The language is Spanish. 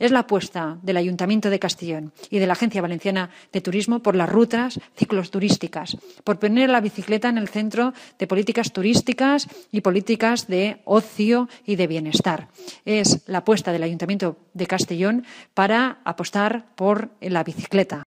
es la apuesta del Ayuntamiento de Castellón y de la Agencia Valenciana de Turismo por las rutas ciclos turísticas, por poner la bicicleta en el centro de políticas turísticas y políticas de ocio y de bienestar. Es la apuesta del Ayuntamiento de Castellón para apostar por la bicicleta.